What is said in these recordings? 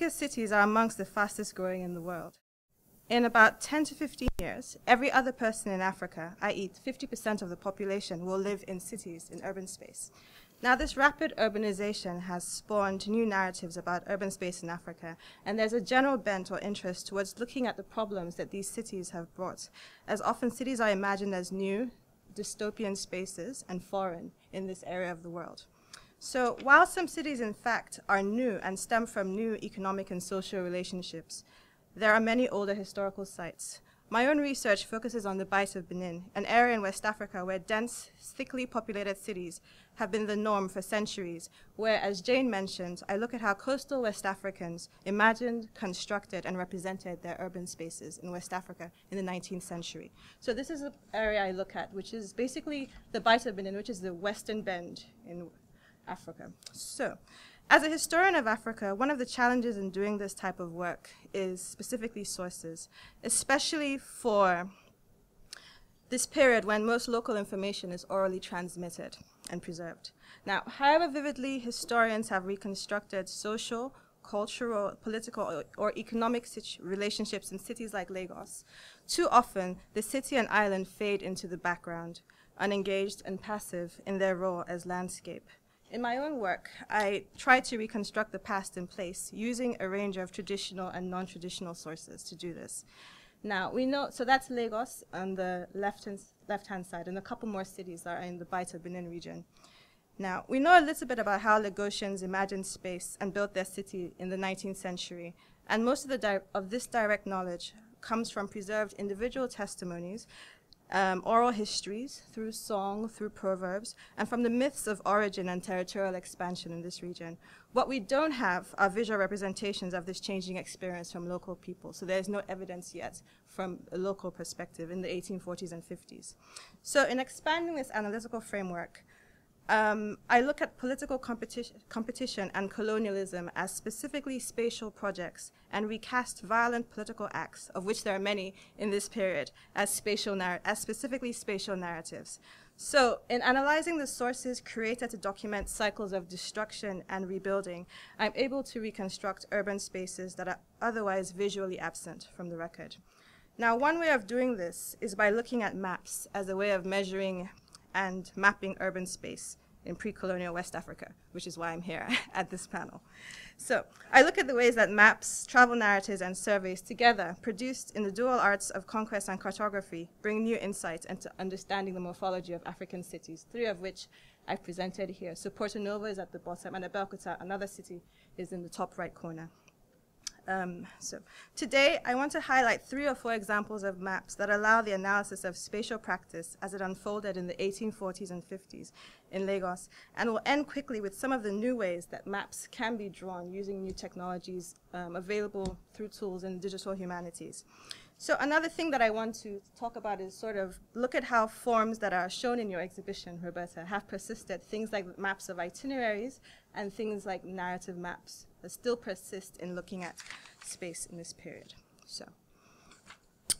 Africa's cities are amongst the fastest growing in the world. In about 10 to 15 years, every other person in Africa, i.e., 50% of the population, will live in cities, in urban space. Now, this rapid urbanization has spawned new narratives about urban space in Africa, and there's a general bent or interest towards looking at the problems that these cities have brought, as often cities are imagined as new, dystopian spaces and foreign in this area of the world. So, while some cities, in fact, are new and stem from new economic and social relationships, there are many older historical sites my own research focuses on the Bight of Benin, an area in West Africa where dense, thickly populated cities have been the norm for centuries, where, as Jane mentioned, I look at how coastal West Africans imagined, constructed, and represented their urban spaces in West Africa in the 19th century. So this is the area I look at, which is basically the Bight of Benin, which is the western bend in Africa. So as a historian of Africa, one of the challenges in doing this type of work is specifically sources, especially for this period when most local information is orally transmitted and preserved. Now, however vividly historians have reconstructed social, cultural, political, or, economic relationships in cities like Lagos, too often the city and island fade into the background, unengaged and passive in their role as landscape. In my own work, I try to reconstruct the past in place using a range of traditional and non-traditional sources to do this. Now, we know, so that's Lagos on the left-hand left -hand side, and a couple more cities that are in the Bight of Benin region. Now, we know a little bit about how Lagosians imagined space and built their city in the 19th century, and most of, the of this direct knowledge comes from preserved individual testimonies um, oral histories, through song, through proverbs, and from the myths of origin and territorial expansion in this region. What we don't have are visual representations of this changing experience from local people, so there's no evidence yet from a local perspective in the 1840s and 50s. So in expanding this analytical framework, um, I look at political competition, competition and colonialism as specifically spatial projects and recast violent political acts, of which there are many in this period, as, spatial as specifically spatial narratives. So, in analyzing the sources created to document cycles of destruction and rebuilding, I'm able to reconstruct urban spaces that are otherwise visually absent from the record. Now, one way of doing this is by looking at maps as a way of measuring and mapping urban space in pre-colonial West Africa, which is why I'm here at this panel. So I look at the ways that maps, travel narratives, and surveys together, produced in the dual arts of conquest and cartography, bring new insights into understanding the morphology of African cities, three of which I've presented here. So Porto Novo is at the bottom, and Abeokuta, another city, is in the top right corner. Um, so today, I want to highlight three or four examples of maps that allow the analysis of spatial practice as it unfolded in the 1840s and 50s in Lagos, and we'll end quickly with some of the new ways that maps can be drawn using new technologies um, available through tools in digital humanities. So another thing that I want to talk about is sort of look at how forms that are shown in your exhibition, Roberta, have persisted, things like maps of itineraries and things like narrative maps still persist in looking at space in this period. So,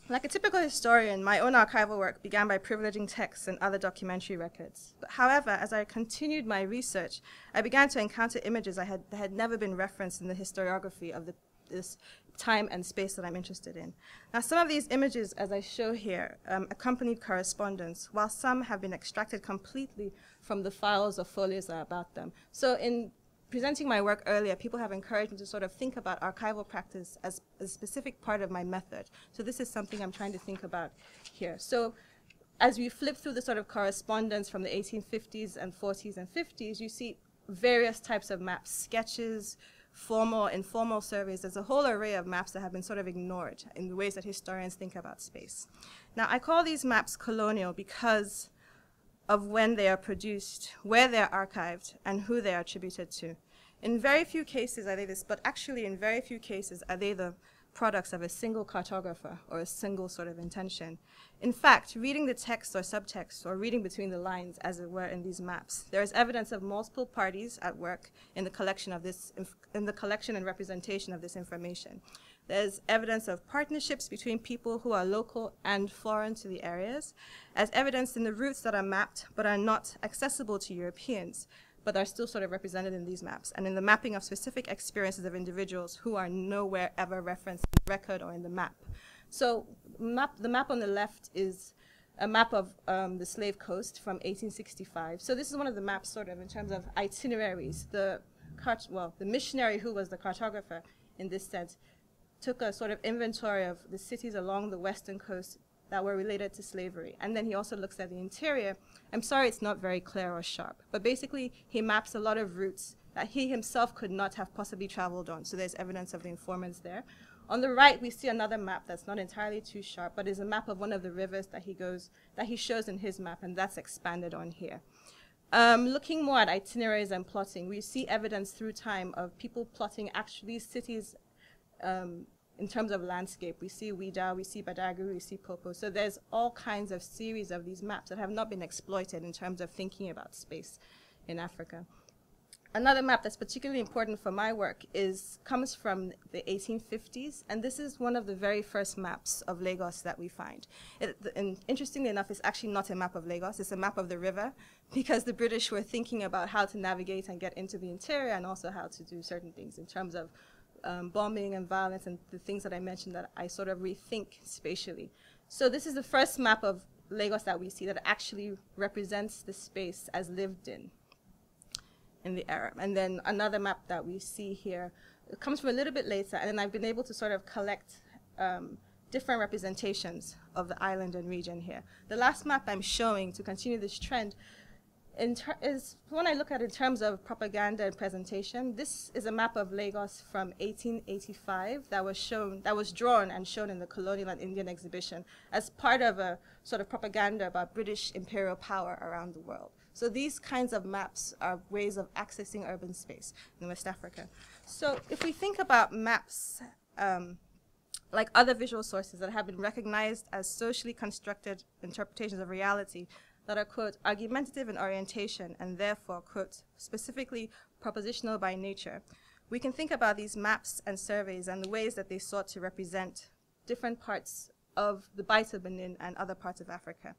like a typical historian, my own archival work began by privileging texts and other documentary records. But however, as I continued my research, I began to encounter images I had, that had never been referenced in the historiography of the, this time and space that I'm interested in. Now, some of these images, as I show here, um, accompanied correspondence, while some have been extracted completely from the files or folios that are about them. So in presenting my work earlier, people have encouraged me to sort of think about archival practice as a specific part of my method. So this is something I'm trying to think about here. So as we flip through the sort of correspondence from the 1850s and 40s and 50s, you see various types of maps, sketches, formal, informal surveys. There's a whole array of maps that have been sort of ignored in the ways that historians think about space. Now, I call these maps colonial because of when they are produced, where they're archived, and who they are attributed to. In very few cases are they this, but actually in very few cases are they the products of a single cartographer or a single sort of intention. In fact, reading the text or subtext or reading between the lines, as it were, in these maps, there is evidence of multiple parties at work in the collection of this, in the collection and representation of this information. There's evidence of partnerships between people who are local and foreign to the areas, as evidenced in the routes that are mapped but are not accessible to Europeans. but are still sort of represented in these maps, and in the mapping of specific experiences of individuals who are nowhere ever referenced in the record or in the map. So map, the map on the left is a map of um, the slave coast from 1865. So this is one of the maps sort of in terms of itineraries. The, well, the missionary who was the cartographer in this sense took a sort of inventory of the cities along the western coast that were related to slavery. And then he also looks at the interior. I'm sorry it's not very clear or sharp, but basically he maps a lot of routes that he himself could not have possibly traveled on. So there's evidence of the informants there. On the right, we see another map that's not entirely too sharp, but is a map of one of the rivers that he goes, that he shows in his map, and that's expanded on here. Um, looking more at itineraries and plotting, we see evidence through time of people plotting actually cities um, in terms of landscape. We see Ouidah, we see Badagry, we see Popo. So there's all kinds of series of these maps that have not been exploited in terms of thinking about space in Africa. Another map that's particularly important for my work is comes from the 1850s, and this is one of the very first maps of Lagos that we find. It, and interestingly enough, it's actually not a map of Lagos, it's a map of the river, because the British were thinking about how to navigate and get into the interior and also how to do certain things in terms of um, bombing and violence and the things that I mentioned that I sort of rethink spatially. So this is the first map of Lagos that we see that actually represents the space as lived in in the era. And then another map that we see here it comes from a little bit later, and then I've been able to sort of collect um, different representations of the island and region here. The last map I'm showing to continue this trend is when I look at it in terms of propaganda and presentation, this is a map of Lagos from 1885 that was shown, that was drawn and shown in the Colonial and Indian exhibition as part of a sort of propaganda about British imperial power around the world. So these kinds of maps are ways of accessing urban space in West Africa. So if we think about maps um, like other visual sources that have been recognized as socially constructed interpretations of reality, that are, quote, argumentative in orientation and therefore, quote, specifically propositional by nature, we can think about these maps and surveys and the ways that they sought to represent different parts of the Bight of Benin and other parts of Africa.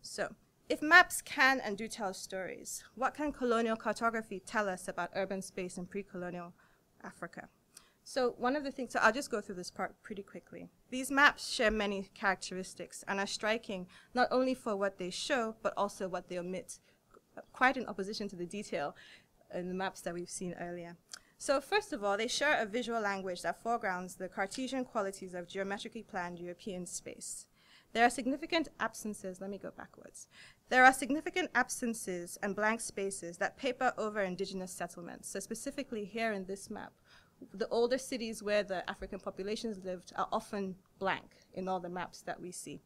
So, if maps can and do tell stories, what can colonial cartography tell us about urban space in pre-colonial Africa? So one of the things, so I'll just go through this part pretty quickly. These maps share many characteristics and are striking not only for what they show, but also what they omit, quite in opposition to the detail in the maps that we've seen earlier. So first of all, they share a visual language that foregrounds the Cartesian qualities of geometrically planned European space. There are significant absences, let me go backwards. There are significant absences and blank spaces that paper over indigenous settlements. So specifically here in this map, the older cities where the African populations lived are often blank in all the maps that we see.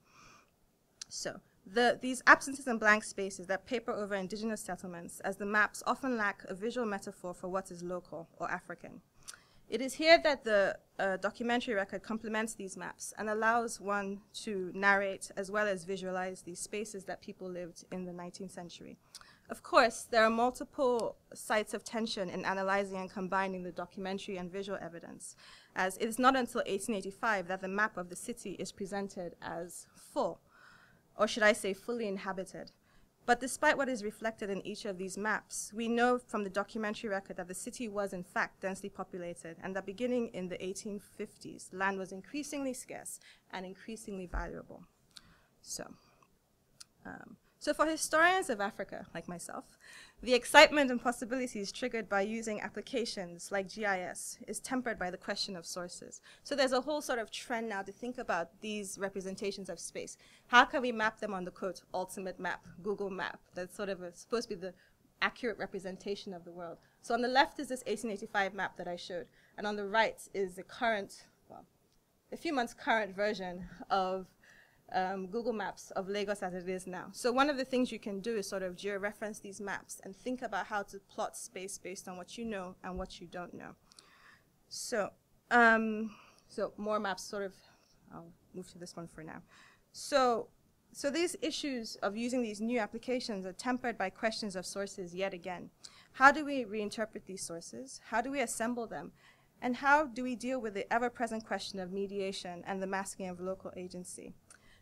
So the, these absences and blank spaces that paper over indigenous settlements as the maps often lack a visual metaphor for what is local or African. It is here that the uh, documentary record complements these maps and allows one to narrate as well as visualize these spaces that people lived in the 19th century. Of course, there are multiple sites of tension in analyzing and combining the documentary and visual evidence, as it is not until 1885 that the map of the city is presented as full, or should I say fully inhabited. But despite what is reflected in each of these maps, we know from the documentary record that the city was in fact densely populated and that beginning in the 1850s, land was increasingly scarce and increasingly valuable. So, um, so for historians of Africa, like myself, the excitement and possibilities triggered by using applications like GIS is tempered by the question of sources. So there's a whole sort of trend now to think about these representations of space. How can we map them on the quote, ultimate map, Google map, that's sort of a, supposed to be the accurate representation of the world. So on the left is this 1885 map that I showed, and on the right is the current, well, a few months current version of um, Google Maps of Lagos as it is now. So one of the things you can do is sort of geo-reference these maps and think about how to plot space based on what you know and what you don't know. So, um, so more maps sort of, I'll move to this one for now. So, so these issues of using these new applications are tempered by questions of sources yet again. How do we reinterpret these sources? How do we assemble them? And how do we deal with the ever-present question of mediation and the masking of local agency?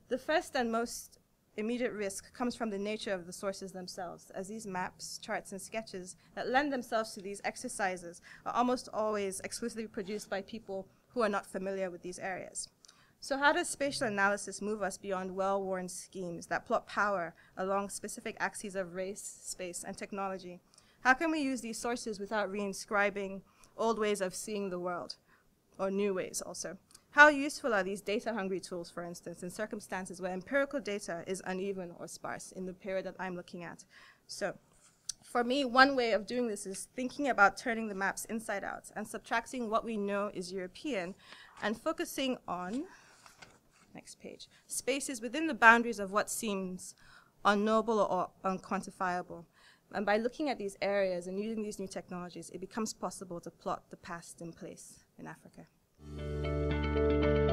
The first and most immediate risk comes from the nature of the sources themselves, as these maps, charts, and sketches that lend themselves to these exercises are almost always exclusively produced by people who are not familiar with these areas. So how does spatial analysis move us beyond well-worn schemes that plot power along specific axes of race, space, and technology? How can we use these sources without reinscribing old ways of seeing the world, or new ways also? How useful are these data-hungry tools, for instance, in circumstances where empirical data is uneven or sparse in the period that I'm looking at? So for me, one way of doing this is thinking about turning the maps inside out and subtracting what we know is European and focusing on Next page. Spaces within the boundaries of what seems unknowable or unquantifiable. And by looking at these areas and using these new technologies, it becomes possible to plot the past in place in Africa thank you